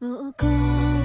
不过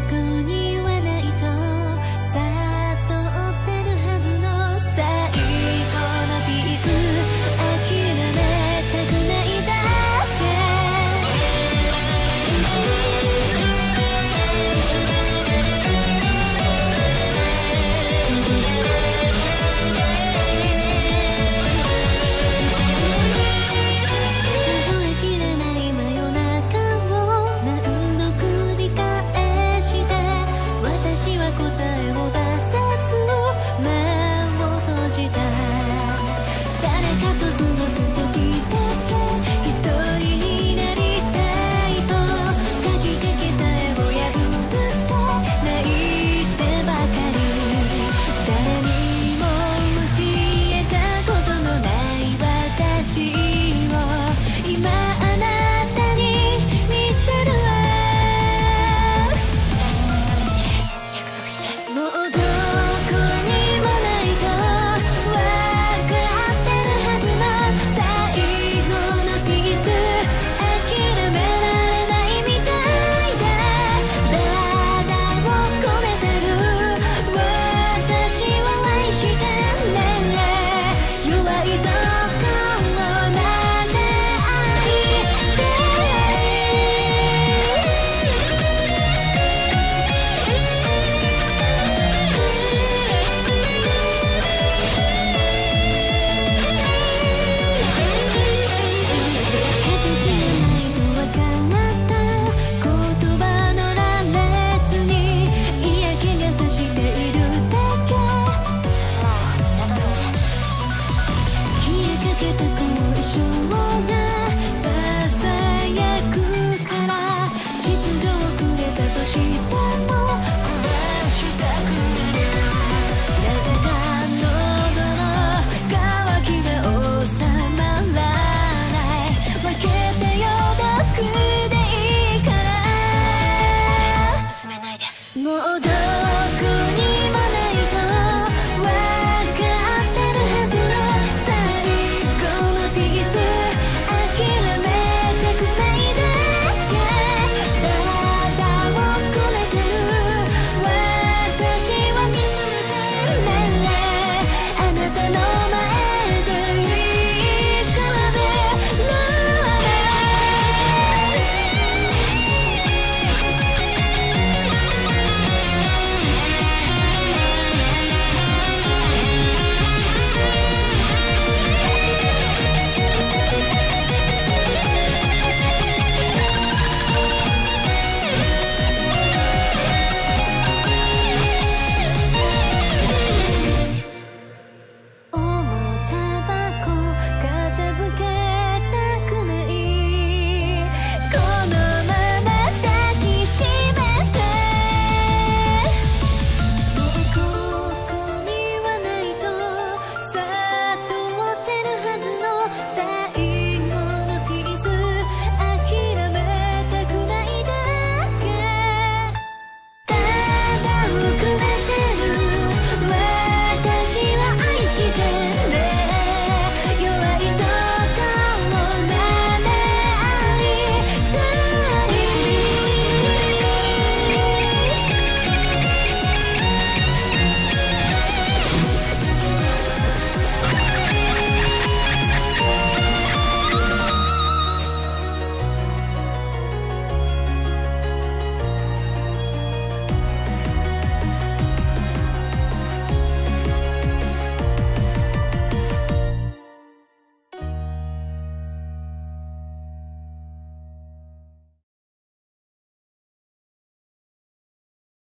in